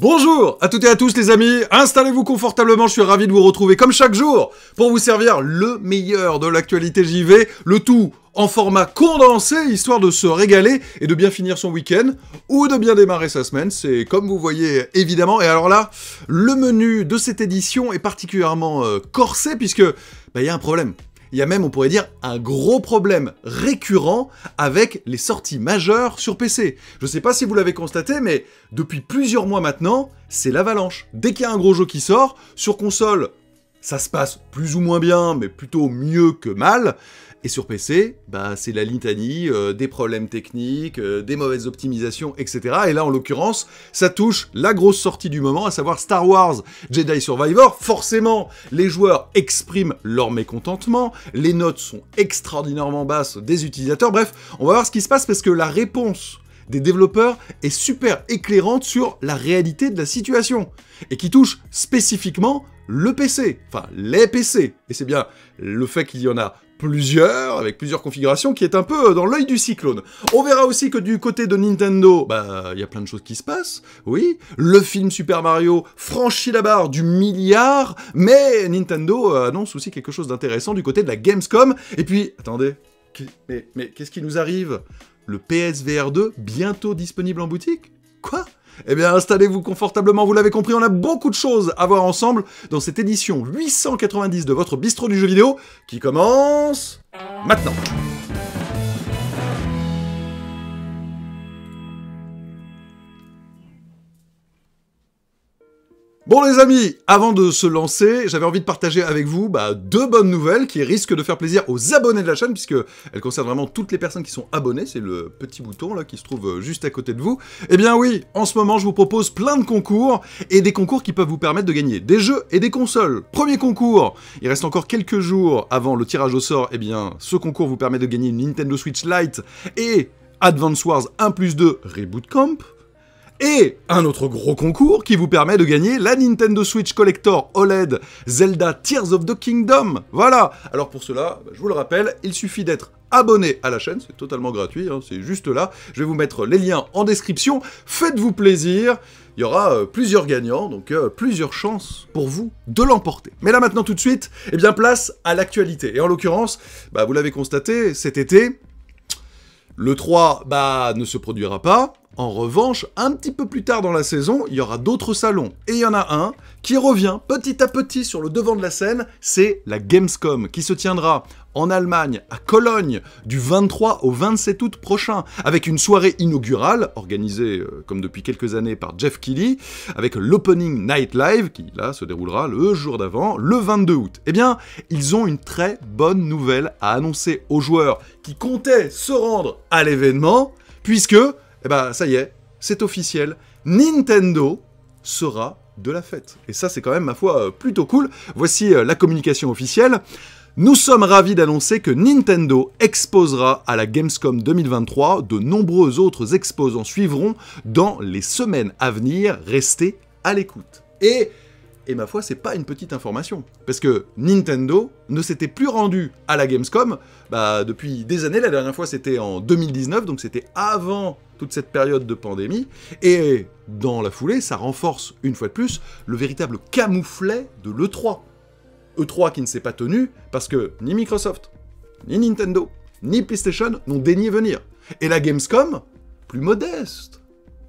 Bonjour à toutes et à tous les amis, installez-vous confortablement, je suis ravi de vous retrouver comme chaque jour pour vous servir le meilleur de l'actualité JV, le tout en format condensé, histoire de se régaler et de bien finir son week-end, ou de bien démarrer sa semaine, c'est comme vous voyez évidemment, et alors là, le menu de cette édition est particulièrement euh, corsé, puisque bah, il y a un problème, il y a même, on pourrait dire, un gros problème récurrent avec les sorties majeures sur PC. Je sais pas si vous l'avez constaté, mais depuis plusieurs mois maintenant, c'est l'avalanche. Dès qu'il y a un gros jeu qui sort, sur console, ça se passe plus ou moins bien, mais plutôt mieux que mal. Et sur PC, bah, c'est la litanie euh, des problèmes techniques, euh, des mauvaises optimisations, etc. Et là, en l'occurrence, ça touche la grosse sortie du moment, à savoir Star Wars Jedi Survivor. Forcément, les joueurs expriment leur mécontentement, les notes sont extraordinairement basses des utilisateurs. Bref, on va voir ce qui se passe parce que la réponse des développeurs est super éclairante sur la réalité de la situation, et qui touche spécifiquement le PC, enfin les PC, et c'est bien le fait qu'il y en a plusieurs, avec plusieurs configurations, qui est un peu dans l'œil du cyclone. On verra aussi que du côté de Nintendo, bah, il y a plein de choses qui se passent, oui. Le film Super Mario franchit la barre du milliard, mais Nintendo euh, annonce aussi quelque chose d'intéressant du côté de la Gamescom. Et puis, attendez, mais, mais qu'est-ce qui nous arrive? Le PSVR 2 bientôt disponible en boutique? Quoi? Eh bien, installez-vous confortablement, vous l'avez compris, on a beaucoup de choses à voir ensemble dans cette édition 890 de votre bistrot du jeu vidéo qui commence maintenant. Bon les amis, avant de se lancer, j'avais envie de partager avec vous bah, deux bonnes nouvelles qui risquent de faire plaisir aux abonnés de la chaîne, puisque elles concernent vraiment toutes les personnes qui sont abonnées, c'est le petit bouton là qui se trouve euh, juste à côté de vous. Eh bien oui, en ce moment je vous propose plein de concours, et des concours qui peuvent vous permettre de gagner des jeux et des consoles. Premier concours, il reste encore quelques jours avant le tirage au sort, eh bien ce concours vous permet de gagner une Nintendo Switch Lite et Advance Wars 1 plus 2 Reboot Camp et un autre gros concours qui vous permet de gagner la Nintendo Switch Collector OLED Zelda Tears of the Kingdom. Voilà Alors pour cela, bah, je vous le rappelle, il suffit d'être abonné à la chaîne, c'est totalement gratuit, hein, c'est juste là. Je vais vous mettre les liens en description. Faites-vous plaisir il y aura euh, plusieurs gagnants, donc euh, plusieurs chances pour vous de l'emporter. Mais là maintenant tout de suite, eh bien place à l'actualité. Et en l'occurrence, bah, vous l'avez constaté, cet été, le 3 bah, ne se produira pas. En revanche, un petit peu plus tard dans la saison, il y aura d'autres salons. Et il y en a un qui revient petit à petit sur le devant de la scène, c'est la Gamescom, qui se tiendra en Allemagne, à Cologne, du 23 au 27 août prochain, avec une soirée inaugurale, organisée euh, comme depuis quelques années par Jeff Keighley, avec l'Opening Night Live, qui là se déroulera le jour d'avant, le 22 août. Eh bien, ils ont une très bonne nouvelle à annoncer aux joueurs qui comptaient se rendre à l'événement, puisque eh ben ça y est, c'est officiel, Nintendo sera de la fête. Et ça, c'est quand même, ma foi, euh, plutôt cool. Voici euh, la communication officielle. Nous sommes ravis d'annoncer que Nintendo exposera à la Gamescom 2023. De nombreux autres exposants suivront dans les semaines à venir. Restez à l'écoute. Et et ma foi, c'est pas une petite information. Parce que Nintendo ne s'était plus rendu à la Gamescom bah, depuis des années. La dernière fois, c'était en 2019, donc c'était avant toute cette période de pandémie. Et dans la foulée, ça renforce une fois de plus le véritable camouflet de l'E3. E3 qui ne s'est pas tenu parce que ni Microsoft, ni Nintendo, ni PlayStation n'ont daigné venir. Et la Gamescom, plus modeste,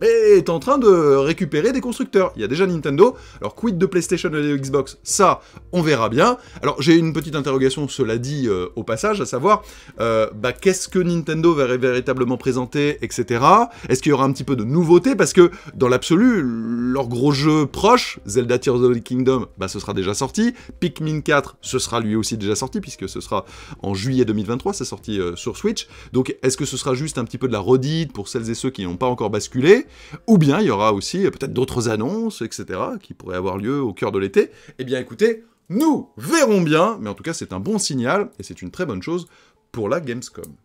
est en train de récupérer des constructeurs. Il y a déjà Nintendo, alors quid de PlayStation et de Xbox? Ça, on verra bien. Alors j'ai une petite interrogation, cela dit, euh, au passage, à savoir, euh, bah, qu'est-ce que Nintendo va véritablement présenter, etc. Est-ce qu'il y aura un petit peu de nouveauté? Parce que, dans l'absolu, leur gros jeu proche, Zelda Tears of the Kingdom, bah, ce sera déjà sorti. Pikmin 4, ce sera lui aussi déjà sorti, puisque ce sera en juillet 2023, c'est sorti euh, sur Switch. Donc est-ce que ce sera juste un petit peu de la redite pour celles et ceux qui n'ont pas encore basculé? Ou bien il y aura aussi euh, peut-être d'autres annonces, etc., qui pourraient avoir lieu au cœur de l'été. Eh bien écoutez, nous verrons bien, mais en tout cas c'est un bon signal, et c'est une très bonne chose pour la Gamescom.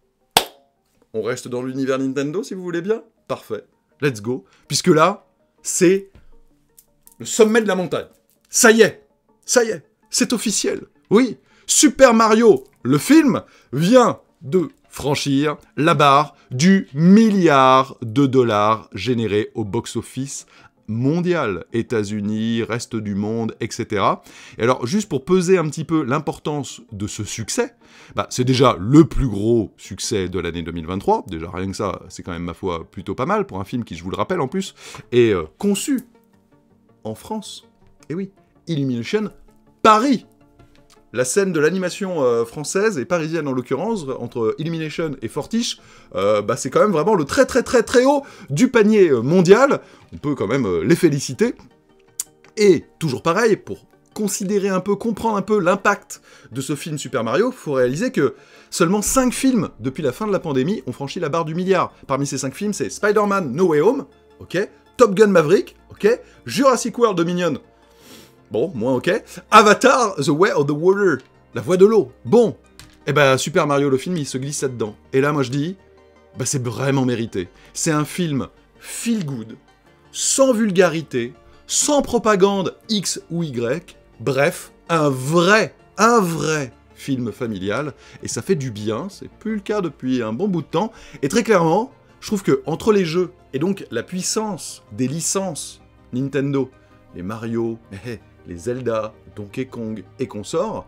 On reste dans l'univers Nintendo si vous voulez bien? Parfait. Let's go. Puisque là, c'est le sommet de la montagne. Ça y est, ça y est, c'est officiel. Oui, Super Mario, le film, vient de franchir la barre du milliard de dollars générés au box-office mondial. États-Unis, reste du monde, etc. Et alors, juste pour peser un petit peu l'importance de ce succès, bah, c'est déjà le plus gros succès de l'année 2023. Déjà, rien que ça, c'est quand même, ma foi, plutôt pas mal pour un film qui, je vous le rappelle en plus, est euh, conçu en France. Et oui, Illumination Paris la scène de l'animation euh, française et parisienne en l'occurrence, entre Illumination et Fortiche, euh, bah, c'est quand même vraiment le très très très très haut du panier euh, mondial. On peut quand même les féliciter. Et toujours pareil, pour considérer un peu, comprendre un peu l'impact de ce film Super Mario, il faut réaliser que seulement 5 films depuis la fin de la pandémie ont franchi la barre du milliard. Parmi ces 5 films, c'est Spider-Man No Way Home, Top Gun Maverick, Jurassic World Dominion, Bon, moins ok. Avatar, The Way of the Water. La voie de l'eau. Bon. Eh ben, Super Mario, le film, il se glisse là-dedans. Et là, moi, je dis, bah, c'est vraiment mérité. C'est un film feel good, sans vulgarité, sans propagande X ou Y. Bref, un vrai, un vrai film familial. Et ça fait du bien. C'est plus le cas depuis un bon bout de temps. Et très clairement, je trouve que entre les jeux et donc la puissance des licences Nintendo, les Mario, les Zelda, Donkey Kong et consorts,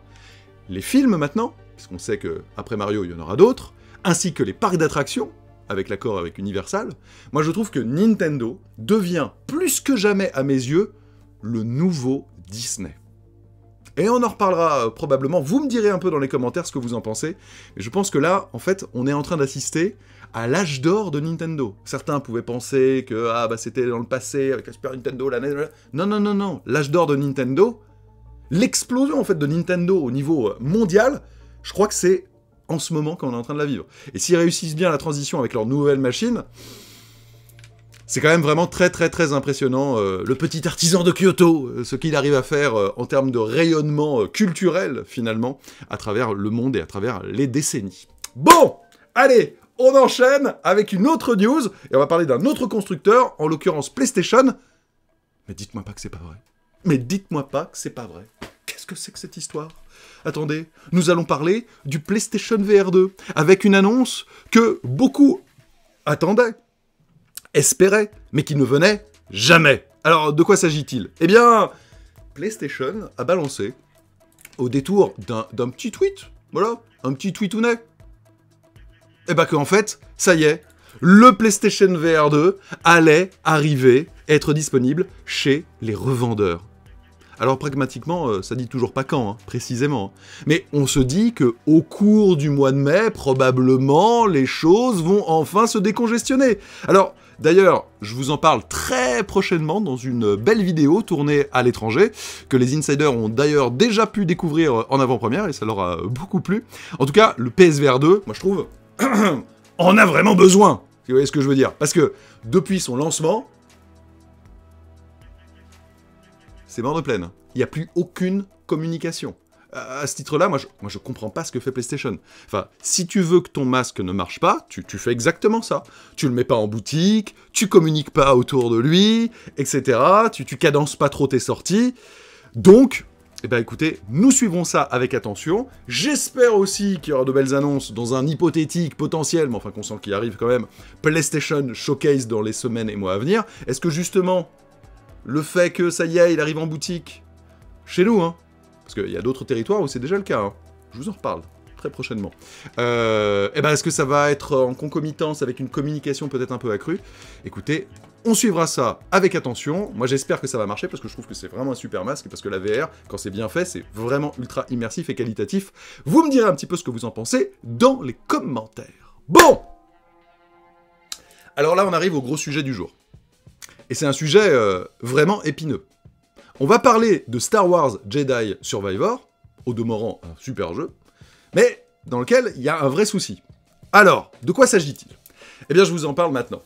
les films maintenant, puisqu'on sait que après Mario il y en aura d'autres, ainsi que les parcs d'attractions, avec l'accord avec Universal, moi je trouve que Nintendo devient plus que jamais à mes yeux le nouveau Disney. Et on en reparlera euh, probablement, vous me direz un peu dans les commentaires ce que vous en pensez, mais je pense que là, en fait, on est en train d'assister à l'âge d'or de Nintendo. Certains pouvaient penser que ah bah c'était dans le passé avec la Super Nintendo, la NES. Non non non non, l'âge d'or de Nintendo, l'explosion en fait de Nintendo au niveau euh, mondial, je crois que c'est en ce moment qu'on est en train de la vivre. Et s'ils réussissent bien la transition avec leur nouvelle machine, c'est quand même vraiment très très très impressionnant euh, le petit artisan de Kyoto, euh, ce qu'il arrive à faire en termes de rayonnement culturel finalement à travers le monde et à travers les décennies. Bon, allez, on enchaîne avec une autre news, et on va parler d'un autre constructeur, en l'occurrence PlayStation. Mais dites-moi pas que c'est pas vrai. Mais dites-moi pas que c'est pas vrai. Qu'est-ce que c'est que cette histoire? Attendez, nous allons parler du PlayStation VR 2, avec une annonce que beaucoup attendaient, espéraient, mais qui ne venait jamais. Alors, de quoi s'agit-il? Eh bien, PlayStation a balancé, au détour d'un petit tweet, voilà, un petit tweetounet, et eh bah ben, qu'en fait, ça y est, le PlayStation VR 2 allait arriver, être disponible chez les revendeurs. Alors pragmatiquement, euh, ça dit toujours pas quand, hein, précisément. Mais on se dit que au cours du mois de mai, probablement, les choses vont enfin se décongestionner. Alors, d'ailleurs, je vous en parle très prochainement dans une belle vidéo tournée à l'étranger, que les insiders ont d'ailleurs déjà pu découvrir en avant-première, et ça leur a beaucoup plu. En tout cas, le PSVR 2, moi je trouve, on a vraiment besoin. Vous voyez ce que je veux dire Parce que depuis son lancement, c'est mort de pleine. Il n'y a plus aucune communication. À ce titre-là, moi je, moi je comprends pas ce que fait PlayStation. Enfin, si tu veux que ton masque ne marche pas, tu, fais exactement ça. Tu le mets pas en boutique, tu communiques pas autour de lui, etc. Tu, tu cadences pas trop tes sorties. Donc, eh bien écoutez, nous suivrons ça avec attention. J'espère aussi qu'il y aura de belles annonces dans un hypothétique potentiel, mais enfin qu'on sent qu'il arrive quand même, PlayStation Showcase dans les semaines et mois à venir. Est-ce que justement, le fait que ça y est, il arrive en boutique, chez nous, hein, parce qu'il y a d'autres territoires où c'est déjà le cas, hein, je vous en reparle très prochainement. Euh, eh ben, est-ce que ça va être en concomitance avec une communication peut-être un peu accrue? Écoutez, on suivra ça avec attention. Moi, j'espère que ça va marcher parce que je trouve que c'est vraiment un super masque. Parce que la VR, quand c'est bien fait, c'est vraiment ultra immersif et qualitatif. Vous me direz un petit peu ce que vous en pensez dans les commentaires. Bon Alors là, on arrive au gros sujet du jour. Et c'est un sujet euh, vraiment épineux. On va parler de Star Wars Jedi Survivor, au demeurant un super jeu, mais dans lequel il y a un vrai souci. Alors, de quoi s'agit-il? Eh bien, je vous en parle maintenant.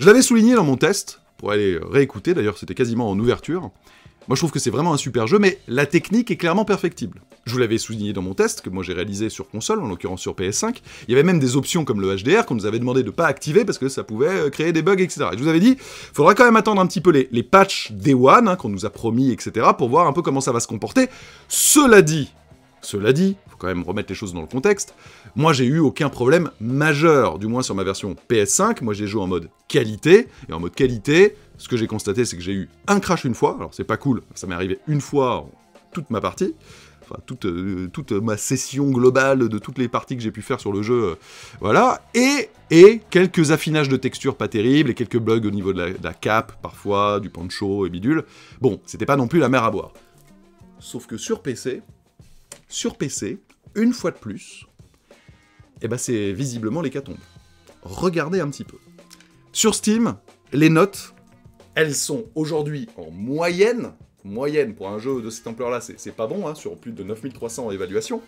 Je l'avais souligné dans mon test, pour aller réécouter, d'ailleurs c'était quasiment en ouverture. Moi je trouve que c'est vraiment un super jeu, mais la technique est clairement perfectible. Je vous l'avais souligné dans mon test, que moi j'ai réalisé sur console, en l'occurrence sur PS5. Il y avait même des options comme le HDR qu'on nous avait demandé de ne pas activer parce que ça pouvait euh, créer des bugs, etc. Et je vous avais dit, faudra quand même attendre un petit peu les, les patchs Day One, hein, qu'on nous a promis, etc., pour voir un peu comment ça va se comporter. Cela dit, cela dit, faut quand même remettre les choses dans le contexte, moi j'ai eu aucun problème majeur, du moins sur ma version PS5, moi j'ai joué en mode qualité, et en mode qualité, ce que j'ai constaté, c'est que j'ai eu un crash une fois. Alors c'est pas cool, ça m'est arrivé une fois toute ma partie. Enfin, toute, euh, toute ma session globale de toutes les parties que j'ai pu faire sur le jeu. euh, voilà. Et, quelques affinages de texture pas terribles, et quelques bugs au niveau de la, de cape, parfois, du poncho et bidule. Bon, c'était pas non plus la mer à boire. Sauf que sur PC, sur PC, une fois de plus, eh ben c'est visiblement l'hécatombe. Regardez un petit peu. Sur Steam, les notes, elles sont aujourd'hui en moyenne, moyenne pour un jeu de cette ampleur-là, c'est pas bon, hein, sur plus de 9300 évaluations.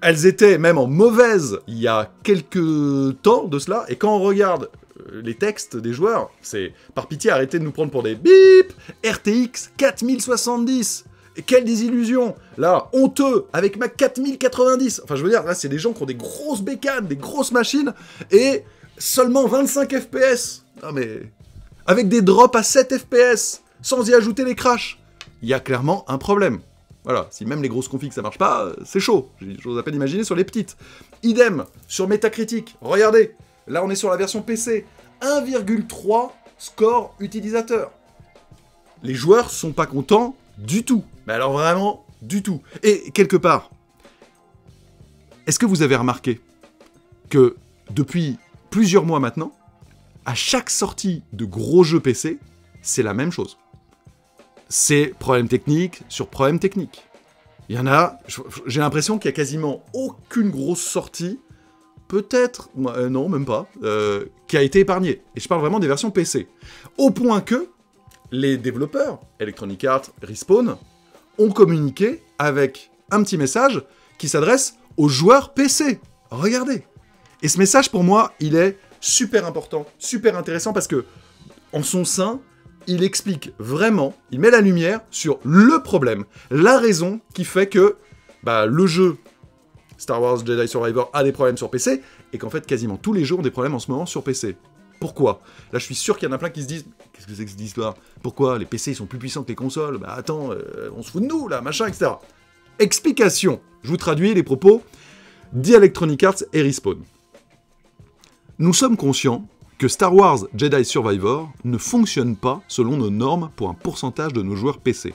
Elles étaient même en mauvaise il y a quelques temps de cela, et quand on regarde euh, les textes des joueurs, c'est par pitié arrêtez de nous prendre pour des bip RTX 4070 quelle désillusion Là, honteux, avec ma 4090 Enfin, je veux dire, là, c'est des gens qui ont des grosses bécanes, des grosses machines, et seulement 25 FPS Non mais... Avec des drops à 7 FPS, sans y ajouter les crashs Il y a clairement un problème. Voilà, si même les grosses configs ça marche pas, euh, c'est chaud. J'ose à peine imaginer sur les petites. Idem, sur Metacritic, regardez, là on est sur la version PC, 1,3 score utilisateur. Les joueurs sont pas contents du tout. Mais alors vraiment, du tout. Et quelque part, est-ce que vous avez remarqué que depuis plusieurs mois maintenant, à chaque sortie de gros jeux PC, c'est la même chose. C'est problème technique sur problème technique. Il y en a, j'ai l'impression qu'il y a quasiment aucune grosse sortie, peut-être, euh, non, même pas, euh, qui a été épargnée. Et je parle vraiment des versions PC. Au point que les développeurs, Electronic Arts, Respawn, ont communiqué avec un petit message qui s'adresse aux joueurs PC. Regardez. Et ce message, pour moi, il est super important, super intéressant parce que, en son sein, il explique vraiment, il met la lumière sur le problème, la raison qui fait que bah, le jeu Star Wars Jedi Survivor a des problèmes sur PC et qu'en fait, quasiment tous les jeux ont des problèmes en ce moment sur PC. Pourquoi Là, je suis sûr qu'il y en a plein qui se disent Qu'est-ce que c'est que cette histoire Pourquoi les PC sont plus puissants que les consoles Bah attends, euh, on se fout de nous là, machin, etc. Explication Je vous traduis les propos d'Electronic Arts et Respawn. Nous sommes conscients que Star Wars Jedi Survivor ne fonctionne pas selon nos normes pour un pourcentage de nos joueurs PC.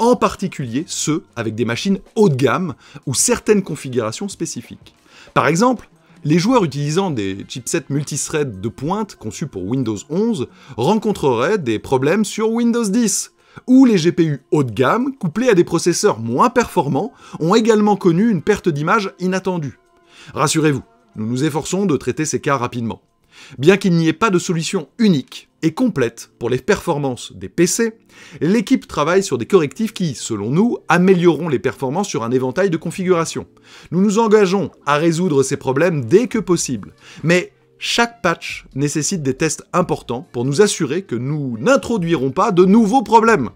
En particulier ceux avec des machines haut de gamme ou certaines configurations spécifiques. Par exemple, les joueurs utilisant des chipsets multithread de pointe conçus pour Windows 11 rencontreraient des problèmes sur Windows 10, où les GPU haut de gamme, couplés à des processeurs moins performants, ont également connu une perte d'image inattendue. Rassurez-vous, nous nous efforçons de traiter ces cas rapidement. Bien qu'il n'y ait pas de solution unique et complète pour les performances des PC, l'équipe travaille sur des correctifs qui, selon nous, amélioreront les performances sur un éventail de configurations. Nous nous engageons à résoudre ces problèmes dès que possible, mais chaque patch nécessite des tests importants pour nous assurer que nous n'introduirons pas de nouveaux problèmes.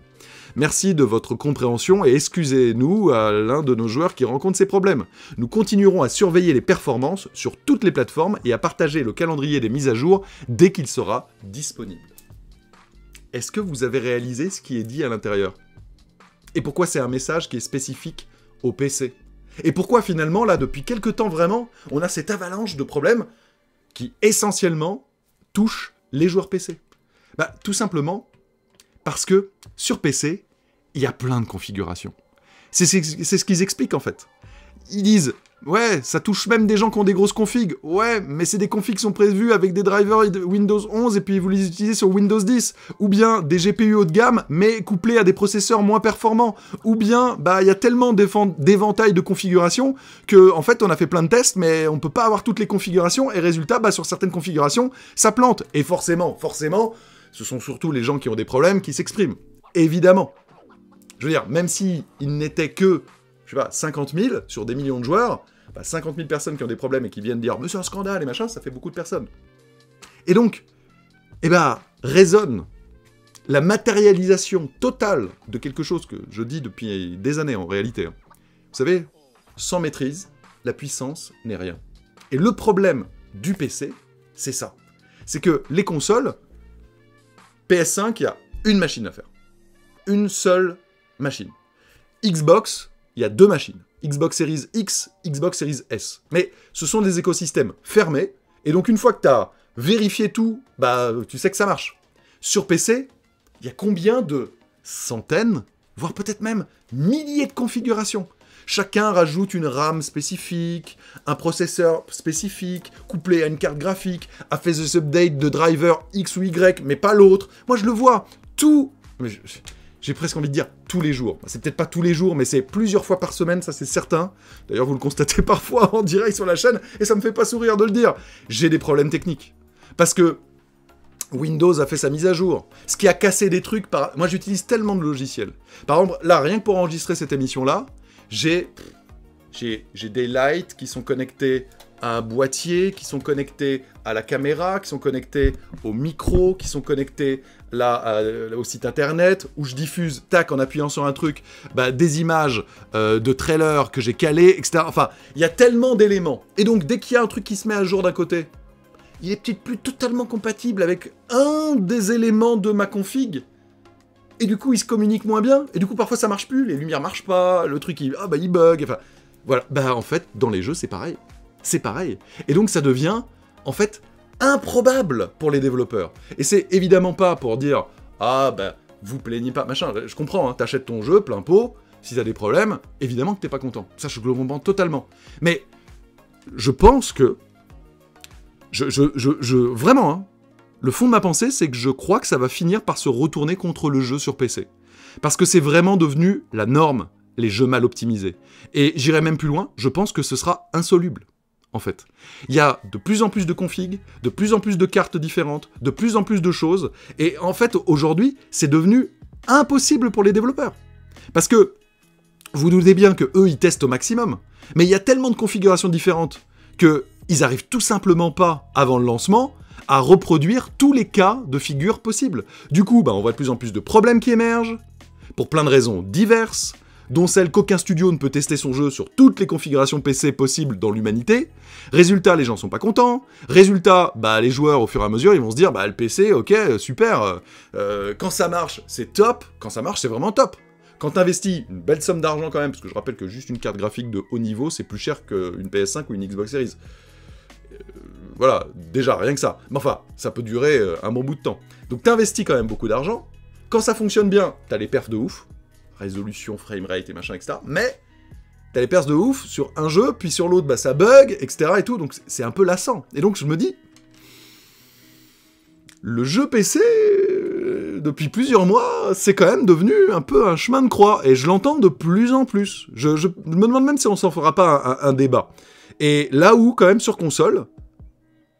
Merci de votre compréhension et excusez-nous à l'un de nos joueurs qui rencontre ces problèmes. Nous continuerons à surveiller les performances sur toutes les plateformes et à partager le calendrier des mises à jour dès qu'il sera disponible. Est-ce que vous avez réalisé ce qui est dit à l'intérieur? Et pourquoi c'est un message qui est spécifique au PC Et pourquoi finalement, là, depuis quelques temps vraiment, on a cette avalanche de problèmes qui essentiellement touchent les joueurs PC Bah, tout simplement parce que sur PC, il y a plein de configurations. C'est ce qu'ils expliquent en fait. Ils disent, ouais, ça touche même des gens qui ont des grosses configs. Ouais, mais c'est des configs qui sont prévus avec des drivers Windows 11 et puis vous les utilisez sur Windows 10. Ou bien des GPU haut de gamme, mais couplés à des processeurs moins performants. Ou bien, bah, il y a tellement d'éventails de configurations que, en fait, on a fait plein de tests, mais on peut pas avoir toutes les configurations. Et résultat, bah, sur certaines configurations, ça plante. Et forcément, forcément, ce sont surtout les gens qui ont des problèmes qui s'expriment. Évidemment. Je veux dire, même si il n'était que, je sais pas, 50 000 sur des millions de joueurs, bah 50 000 personnes qui ont des problèmes et qui viennent dire « Mais c'est un scandale et machin », ça fait beaucoup de personnes. Et donc, eh ben, résonne la matérialisation totale de quelque chose que je dis depuis des années en réalité. Vous savez, sans maîtrise, la puissance n'est rien. Et le problème du PC, c'est ça. C'est que les consoles, PS5, il y a une machine à faire. Une seule machine. Xbox, il y a deux machines. Xbox Series X, Xbox Series S. Mais ce sont des écosystèmes fermés, et donc une fois que tu as vérifié tout, bah tu sais que ça marche. Sur PC, il y a combien de centaines, voire peut-être même milliers de configurations Chacun rajoute une RAM spécifique, un processeur spécifique, couplé à une carte graphique, a fait des updates de driver X ou Y, mais pas l'autre. Moi, je le vois. Tout... J'ai presque envie de dire tous les jours. C'est peut-être pas tous les jours, mais c'est plusieurs fois par semaine, ça c'est certain. D'ailleurs, vous le constatez parfois en direct sur la chaîne, et ça me fait pas sourire de le dire. J'ai des problèmes techniques. Parce que Windows a fait sa mise à jour. Ce qui a cassé des trucs. Moi, j'utilise tellement de logiciels. Par exemple, là, rien que pour enregistrer cette émission-là, j'ai... Des lights qui sont connectés à un boîtier, qui sont connectés à la caméra, qui sont connectés au micro, qui sont connectés là au site internet, où je diffuse, tac, en appuyant sur un truc, bah, des images euh, de trailers que j'ai calées, etc. Enfin, il y a tellement d'éléments. Et donc, dès qu'il y a un truc qui se met à jour d'un côté, il est peut-être plus totalement compatible avec un des éléments de ma config. Et du coup, il se communique moins bien. Et du coup, parfois, ça marche plus. Les lumières marchent pas. Le truc, il, ah, bah, il bug. Enfin, voilà. Bah, en fait, dans les jeux, c'est pareil. C'est pareil. Et donc, ça devient, en fait, improbable pour les développeurs. Et c'est évidemment pas pour dire, ah, bah, vous plaignez pas, machin. Je comprends, hein, t'achètes ton jeu, plein pot. Si t'as des problèmes, évidemment que t'es pas content. Ça, je le comprends totalement. Mais, je pense que je, je, je, vraiment, hein, le fond de ma pensée, c'est que je crois que ça va finir par se retourner contre le jeu sur PC. Parce que c'est vraiment devenu la norme, les jeux mal optimisés. Et j'irai même plus loin, je pense que ce sera insoluble, en fait. Il y a de plus en plus de configs, de plus en plus de cartes différentes, de plus en plus de choses, et en fait, aujourd'hui, c'est devenu impossible pour les développeurs. Parce que, vous doutez bien que eux, ils testent au maximum, mais il y a tellement de configurations différentes que ils arrivent tout simplement pas, avant le lancement, à reproduire tous les cas de figure possibles. Du coup, bah, on voit de plus en plus de problèmes qui émergent, pour plein de raisons diverses, dont celle qu'aucun studio ne peut tester son jeu sur toutes les configurations PC possibles dans l'humanité. Résultat, les gens sont pas contents. Résultat, bah les joueurs au fur et à mesure, ils vont se dire, bah le PC, ok, super, euh, quand ça marche, c'est top, quand ça marche, c'est vraiment top. Quand t'investis une belle somme d'argent quand même, parce que je rappelle que juste une carte graphique de haut niveau, c'est plus cher qu'une PS5 ou une Xbox Series. Euh, voilà, déjà, rien que ça. Mais enfin, ça peut durer euh, un bon bout de temps. Donc t'investis quand même beaucoup d'argent. Quand ça fonctionne bien, t'as les perfs de ouf. Résolution, framerate et machin, etc. Mais t'as les perfs de ouf sur un jeu, puis sur l'autre, bah ça bug, etc. et tout. Donc c'est un peu lassant. Et donc je me dis, le jeu PC, euh, depuis plusieurs mois, c'est quand même devenu un peu un chemin de croix. Et je l'entends de plus en plus. Je, me demande même si on s'en fera pas un débat. Et là où, quand même, sur console,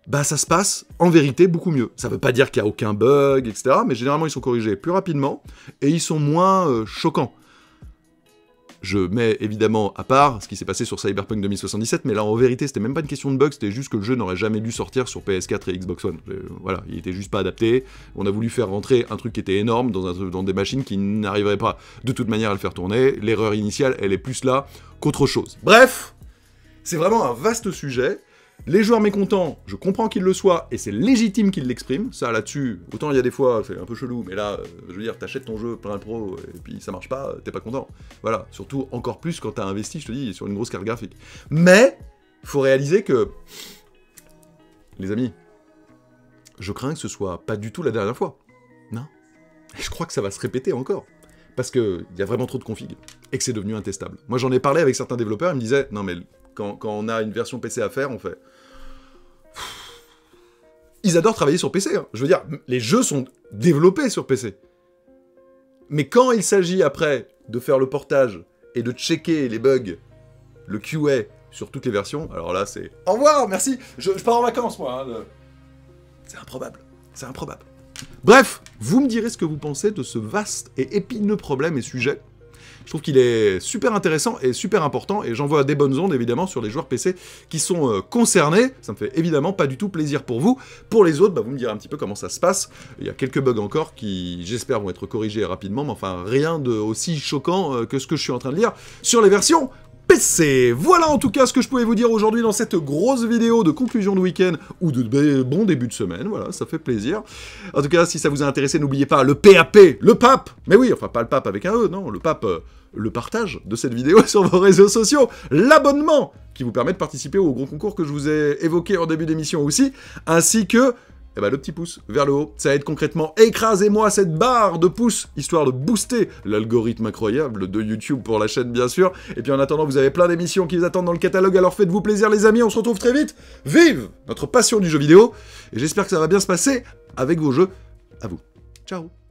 bah ça se passe en vérité beaucoup mieux. Ça veut pas dire qu'il y a aucun bug, etc. Mais généralement, ils sont corrigés plus rapidement et ils sont moins euh, choquants. Je mets évidemment à part ce qui s'est passé sur Cyberpunk 2077, mais là en vérité c'était même pas une question de bug, c'était juste que le jeu n'aurait jamais dû sortir sur PS4 et Xbox One. Euh, voilà, il était juste pas adapté. On a voulu faire rentrer un truc qui était énorme dans, dans des machines qui n'arriveraient pas de toute manière à le faire tourner. L'erreur initiale, elle est plus là qu'autre chose. Bref, c'est vraiment un vaste sujet. Les joueurs mécontents, je comprends qu'ils le soient, et c'est légitime qu'ils l'expriment. Ça, là-dessus, autant il y a des fois, c'est un peu chelou, mais là, euh, je veux dire, t'achètes ton jeu plein pro, et puis ça marche pas, t'es pas content. Voilà, surtout encore plus quand t'as investi, je te dis, sur une grosse carte graphique. Mais, faut réaliser que, les amis, je crains que ce soit pas du tout la dernière fois. Non. Je crois que ça va se répéter encore. Parce qu'il y a vraiment trop de configs, et que c'est devenu intestable. Moi j'en ai parlé avec certains développeurs, ils me disaient, non mais quand, on a une version PC à faire, on fait... Ils adorent travailler sur PC. Hein. Je veux dire, les jeux sont développés sur PC. Mais quand il s'agit après de faire le portage et de checker les bugs, le QA sur toutes les versions, alors là c'est... Au revoir, merci Je, pars en vacances, moi. Hein, c'est improbable. C'est improbable. Bref, vous me direz ce que vous pensez de ce vaste et épineux problème et sujet. Je trouve qu'il est super intéressant et super important, et j'envoie des bonnes ondes évidemment sur les joueurs PC qui sont euh, concernés. Ça me fait évidemment pas du tout plaisir pour vous. Pour les autres, bah, vous me direz un petit peu comment ça se passe. Il y a quelques bugs encore qui, j'espère, vont être corrigés rapidement, mais enfin rien de aussi choquant euh, que ce que je suis en train de lire sur les versions PC. Voilà en tout cas ce que je pouvais vous dire aujourd'hui dans cette grosse vidéo de conclusion de week-end ou de bon début de semaine, voilà, ça fait plaisir. En tout cas, si ça vous a intéressé, n'oubliez pas le PAP, le pape, mais oui, enfin pas le pape avec un E, non, le pape, euh, le partage de cette vidéo sur vos réseaux sociaux, l'abonnement qui vous permet de participer au gros concours que je vous ai évoqué en début d'émission aussi, ainsi que eh ben, le petit pouce vers le haut, ça aide concrètement. Écrasez-moi cette barre de pouces, histoire de booster l'algorithme incroyable de YouTube pour la chaîne, bien sûr. Et puis en attendant, vous avez plein d'émissions qui vous attendent dans le catalogue, alors faites-vous plaisir, les amis. On se retrouve très vite. Vive notre passion du jeu vidéo. Et j'espère que ça va bien se passer avec vos jeux. À vous. Ciao